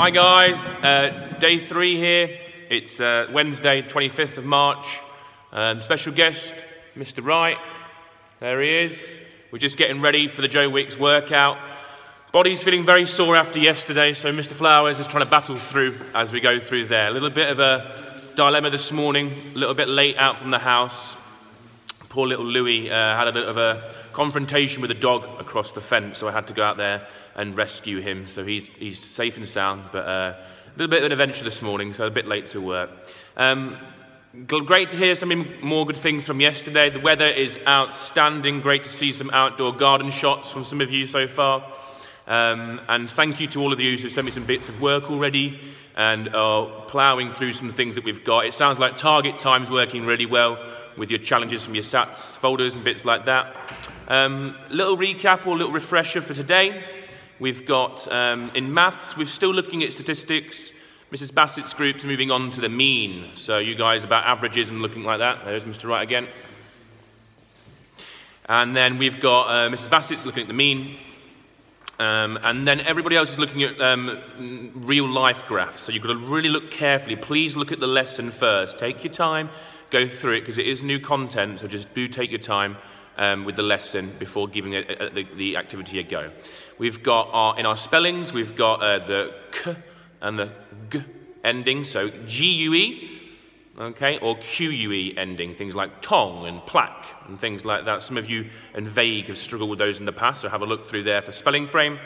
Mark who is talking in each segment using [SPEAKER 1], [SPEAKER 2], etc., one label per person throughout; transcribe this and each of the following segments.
[SPEAKER 1] Hi guys, uh, day three here. It's uh, Wednesday, 25th of March. Um, special guest, Mr. Wright. There he is. We're just getting ready for the Joe Wicks workout. Body's feeling very sore after yesterday, so Mr. Flowers is trying to battle through as we go through there. A little bit of a dilemma this morning, a little bit late out from the house. Poor little Louie uh, had a bit of a confrontation with a dog across the fence, so I had to go out there and rescue him. So he's, he's safe and sound, but uh, a little bit of an adventure this morning, so a bit late to work. Um, great to hear some more good things from yesterday. The weather is outstanding. Great to see some outdoor garden shots from some of you so far. Um, and thank you to all of you who sent me some bits of work already and are ploughing through some things that we've got. It sounds like target time's working really well with your challenges from your SATs folders and bits like that. Um, little recap or little refresher for today. We've got, um, in maths, we're still looking at statistics. Mrs. Bassett's group's moving on to the mean. So you guys about averages and looking like that. There's Mr. Wright again. And then we've got uh, Mrs. Bassett's looking at the mean. Um, and then everybody else is looking at um, real life graphs. So you've got to really look carefully. Please look at the lesson first. Take your time, go through it, because it is new content. So just do take your time um, with the lesson before giving it, uh, the, the, activity a go. We've got our, in our spellings, we've got uh, the k and the g ending. So G-U-E, okay, or QUE ending, things like tongue and plaque and things like that. Some of you and vague have struggled with those in the past, so have a look through there for spelling frame.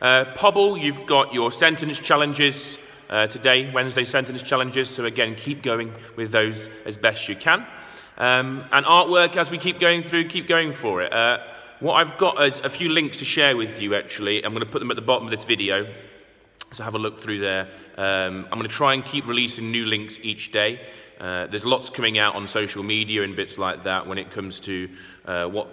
[SPEAKER 1] Uh, Pobble, you've got your sentence challenges uh, today, Wednesday sentence challenges, so again, keep going with those as best you can. Um, and artwork, as we keep going through, keep going for it. Uh, what I've got is a few links to share with you, actually. I'm going to put them at the bottom of this video, so have a look through there. Um, I'm going to try and keep releasing new links each day. Uh, there's lots coming out on social media and bits like that when it comes to uh, what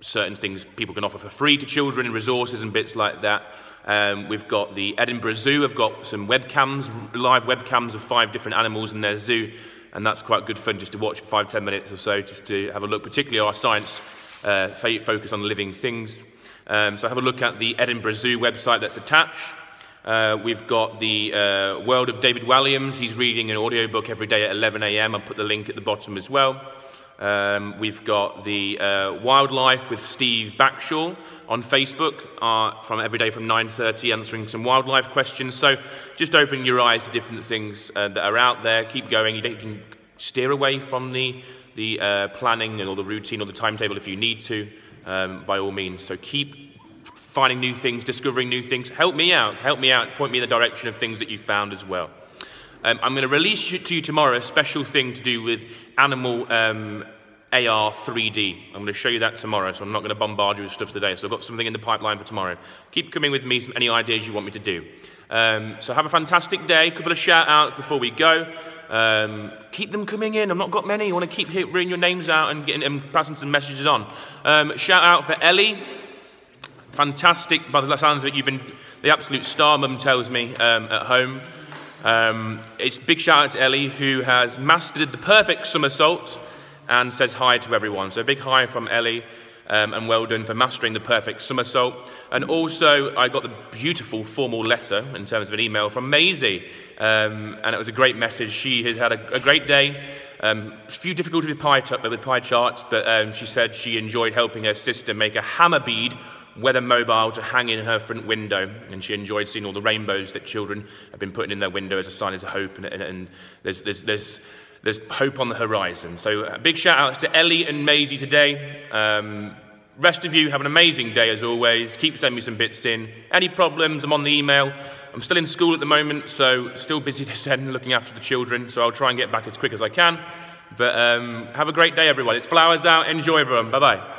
[SPEAKER 1] certain things people can offer for free to children and resources and bits like that. Um, we've got the Edinburgh Zoo. I've got some webcams, live webcams of five different animals in their zoo, and that's quite good fun just to watch for five, ten minutes or so, just to have a look, particularly our science uh, focus on living things. Um, so have a look at the Edinburgh Zoo website that's attached. Uh, we've got the uh, World of David Walliams. He's reading an audiobook every day at 11 a.m. I'll put the link at the bottom as well. Um, we've got the uh, Wildlife with Steve Backshall on Facebook uh, from every day from 9.30 answering some wildlife questions. So just open your eyes to different things uh, that are out there. Keep going. You, you can steer away from the, the uh, planning and all the routine or the timetable if you need to, um, by all means. So keep finding new things, discovering new things. Help me out. Help me out. Point me in the direction of things that you found as well. Um, I'm going to release to you tomorrow a special thing to do with animal um, AR 3D. I'm going to show you that tomorrow, so I'm not going to bombard you with stuff today. So I've got something in the pipeline for tomorrow. Keep coming with me, any ideas you want me to do. Um, so have a fantastic day. A couple of shout outs before we go. Um, keep them coming in. I've not got many. You want to keep reading your names out and, getting, and passing some messages on. Um, shout out for Ellie. Fantastic, by the sounds of it, you've been the absolute star, mum tells me, um, at home. Um, it's big shout out to Ellie, who has mastered the perfect somersault and says hi to everyone. So a big hi from Ellie. Um, and well done for mastering the perfect somersault. And also, I got the beautiful formal letter in terms of an email from Maisie, um, and it was a great message. She has had a, a great day. Um, a few difficulties with pie, with pie charts, but um, she said she enjoyed helping her sister make a Hama bead weather mobile to hang in her front window. And she enjoyed seeing all the rainbows that children have been putting in their window as a sign of hope. And, and, and there's, there's, there's, there's hope on the horizon. So a big shout out to Ellie and Maisie today. Um, rest of you have an amazing day as always. Keep sending me some bits in. Any problems, I'm on the email. I'm still in school at the moment, so still busy this end looking after the children. So I'll try and get back as quick as I can. But um, have a great day, everyone. It's flowers out. Enjoy, everyone. Bye bye.